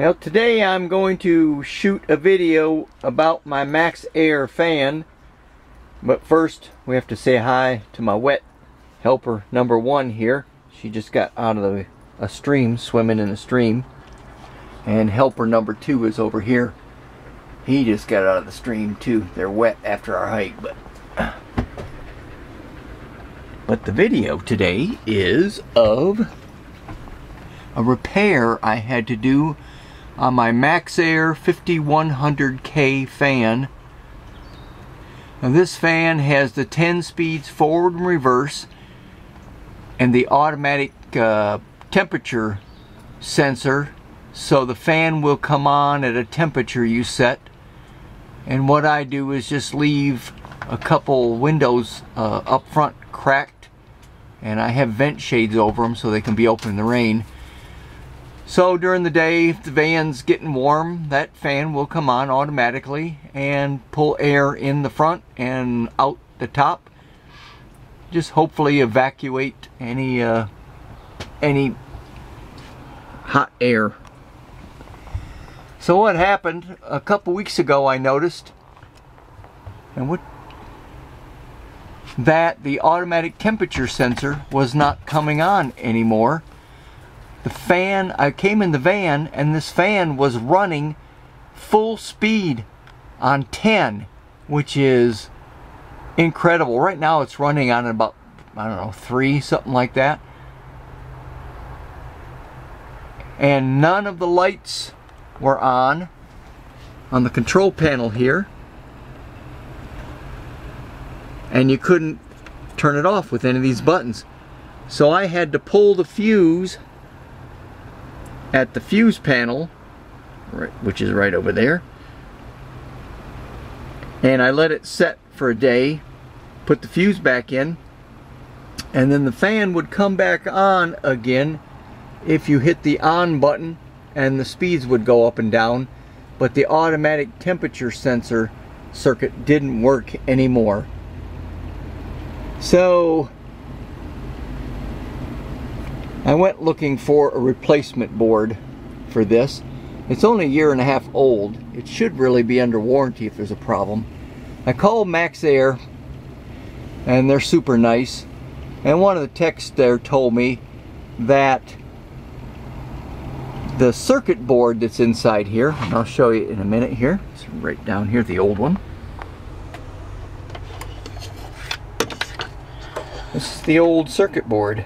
Well, today I'm going to shoot a video about my Maxxair fan. But first, we have to say hi to my wet helper number one here. She just got out of the, a stream, swimming in a stream. And helper number two is over here. He just got out of the stream too. They're wet after our hike, but but the video today is of a repair I had to do on my Maxxair 5100K fan. Now this fan has the 10 speeds forward and reverse and the automatic uh, temperature sensor. So the fan will come on at a temperature you set. And what I do is just leave a couple windows uh, up front cracked. And I have vent shades over them so they can be open in the rain so during the day, if the van's getting warm, that fan will come on automatically and pull air in the front and out the top. Just hopefully evacuate any uh, any hot air. So what happened a couple weeks ago I noticed and what that the automatic temperature sensor was not coming on anymore the fan, I came in the van and this fan was running full speed on 10, which is incredible. Right now it's running on about, I don't know, 3, something like that. And none of the lights were on on the control panel here. And you couldn't turn it off with any of these buttons. So I had to pull the fuse at the fuse panel, which is right over there. And I let it set for a day, put the fuse back in, and then the fan would come back on again if you hit the on button and the speeds would go up and down, but the automatic temperature sensor circuit didn't work anymore. So I went looking for a replacement board for this. It's only a year and a half old. It should really be under warranty if there's a problem. I called Maxxair and they're super nice. And one of the techs there told me that the circuit board that's inside here, and I'll show you in a minute here. It's right down here, the old one. This is the old circuit board.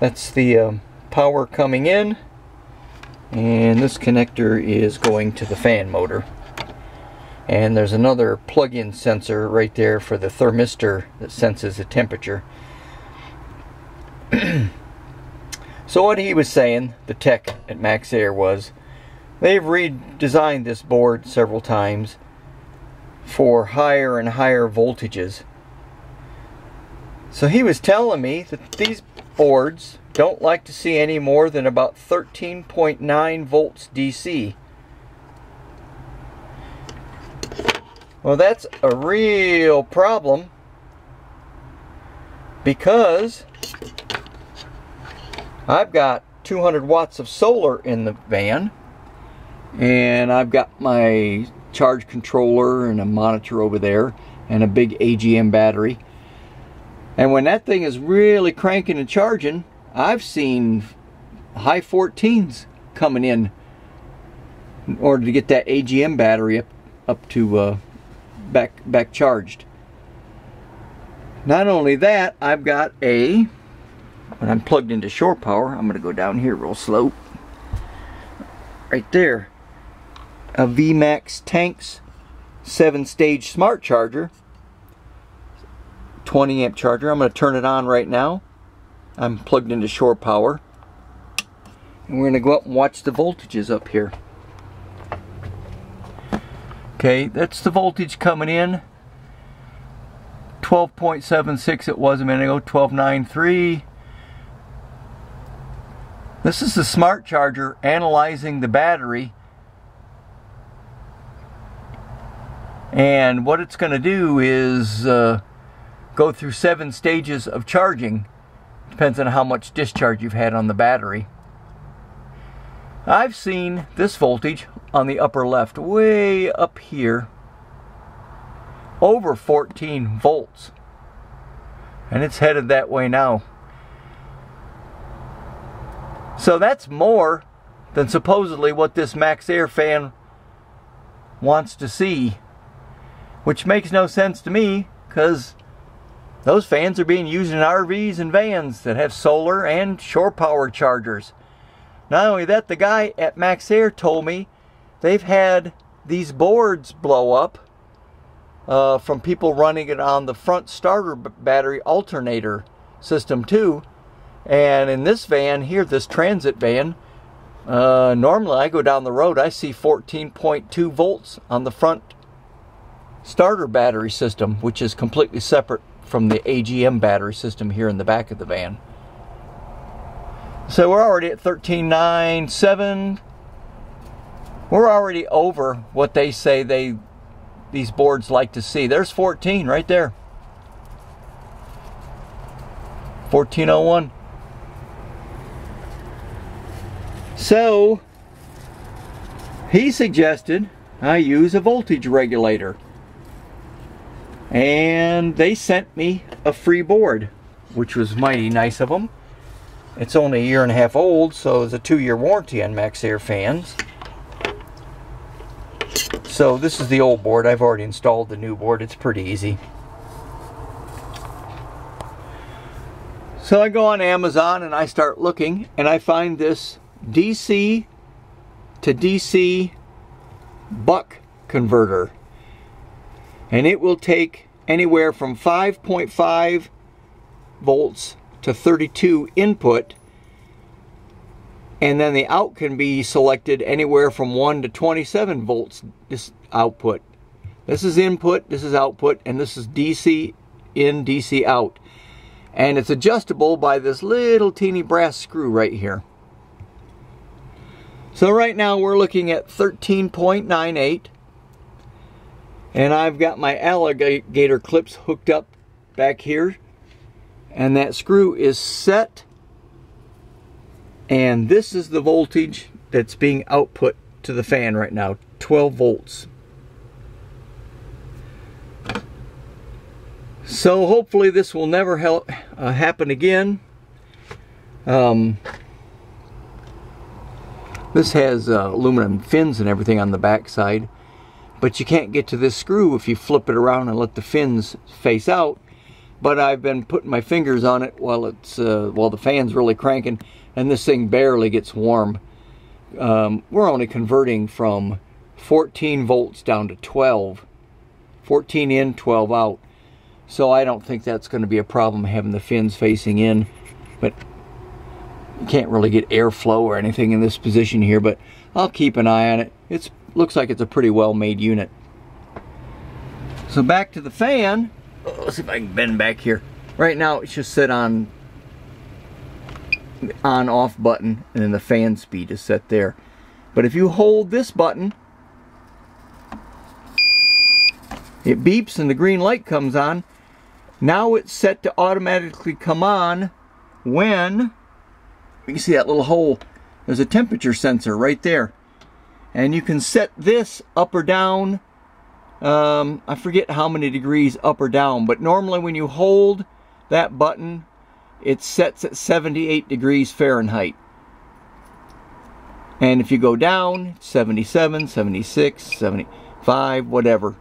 That's the um, power coming in. And this connector is going to the fan motor. And there's another plug-in sensor right there for the thermistor that senses the temperature. So what he was saying the tech at Maxxair was they've redesigned this board several times for higher and higher voltages. So he was telling me that these boards don't like to see any more than about 13.9 volts DC. Well, that's a real problem because I've got 200 watts of solar in the van and I've got my charge controller and a monitor over there and a big AGM battery and when that thing is really cranking and charging, I've seen high 14s coming in in order to get that AGM battery up, up to uh, back, back charged. Not only that, I've got a, when I'm plugged into shore power, I'm going to go down here real slow. Right there. A VMAX Tanks 7 stage smart charger 20 amp charger. I'm going to turn it on right now. I'm plugged into shore power. And we're going to go up and watch the voltages up here. Okay, that's the voltage coming in. 12.76 it was a minute ago, 12.93. This is the smart charger analyzing the battery. And what it's going to do is uh, go through seven stages of charging. Depends on how much discharge you've had on the battery. I've seen this voltage on the upper left, way up here, over 14 volts. And it's headed that way now. So that's more than supposedly what this Maxxair fan wants to see. Which makes no sense to me, because those fans are being used in RVs and vans that have solar and shore power chargers. Not only that, the guy at Maxxair told me they've had these boards blow up uh, from people running it on the front starter battery alternator system too. And in this van here, this transit van, uh, normally I go down the road, I see 14.2 volts on the front starter battery system, which is completely separate from the AGM battery system here in the back of the van. So we're already at 13.97. We're already over what they say they these boards like to see. There's 14 right there. 1401. So he suggested I use a voltage regulator and they sent me a free board which was mighty nice of them it's only a year and a half old so it's a two-year warranty on Maxxair fans. So this is the old board. I've already installed the new board. It's pretty easy. So I go on Amazon and I start looking and I find this DC to DC buck converter and it will take anywhere from 5.5 volts to 32 input. And then the out can be selected anywhere from 1 to 27 volts this output. This is input this is output and this is DC in DC out. And it's adjustable by this little teeny brass screw right here. So right now we're looking at 13.98 and I've got my alligator clips hooked up back here. And that screw is set. And this is the voltage that's being output to the fan right now 12 volts. So hopefully this will never help, uh, happen again. Um, this has uh, aluminum fins and everything on the back side but you can't get to this screw if you flip it around and let the fins face out. But I've been putting my fingers on it while it's uh, while the fan's really cranking, and this thing barely gets warm. Um, we're only converting from 14 volts down to 12, 14 in, 12 out. So I don't think that's going to be a problem having the fins facing in, but you can't really get airflow or anything in this position here. But I'll keep an eye on it. It's looks like it's a pretty well made unit. So back to the fan. Oh, let's see if I can bend back here. Right now it's just set on on off button and then the fan speed is set there. But if you hold this button, it beeps and the green light comes on. Now it's set to automatically come on when, you can see that little hole, there's a temperature sensor right there and you can set this up or down um, I forget how many degrees up or down but normally when you hold that button it sets at 78 degrees Fahrenheit. And if you go down 77 76 75 whatever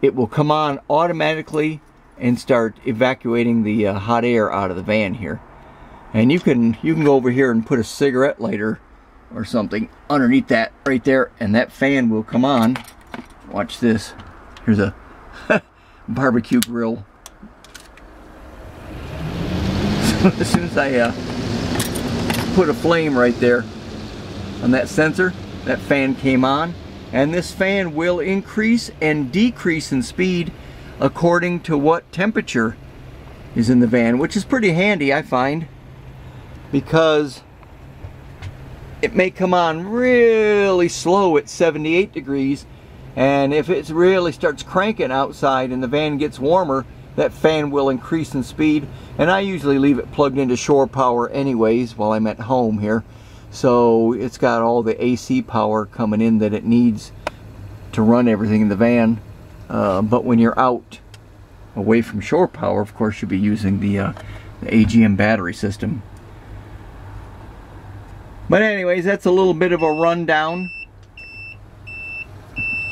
it will come on automatically and start evacuating the uh, hot air out of the van here. And you can you can go over here and put a cigarette lighter or something underneath that right there and that fan will come on. Watch this. Here's a barbecue grill. As soon as I uh, put a flame right there on that sensor that fan came on and this fan will increase and decrease in speed according to what temperature is in the van which is pretty handy I find because it may come on really slow at 78 degrees and if it really starts cranking outside and the van gets warmer that fan will increase in speed and I usually leave it plugged into shore power anyways while I'm at home here So it's got all the AC power coming in that it needs to run everything in the van. Uh, but when you're out away from shore power, of course, you'll be using the, uh, the AGM battery system. But anyways, that's a little bit of a rundown.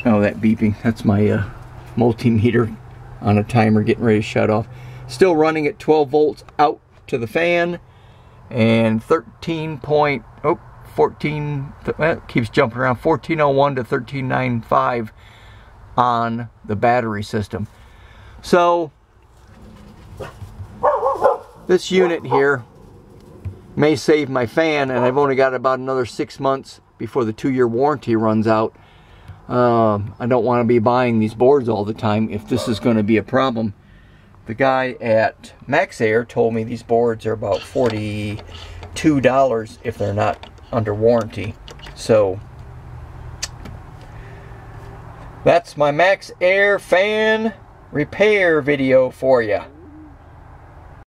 Oh, that beeping. That's my uh, multimeter on a timer getting ready to shut off. Still running at 12 volts out to the fan and 13 point, oh, 14, that keeps jumping around, 1401 to 1395 on the battery system. So, this unit here may save my fan and I've only got about another six months before the two-year warranty runs out. Um, I don't want to be buying these boards all the time if this is going to be a problem. The guy at Maxxair told me these boards are about $42 if they're not under warranty. So that's my Maxxair fan repair video for you.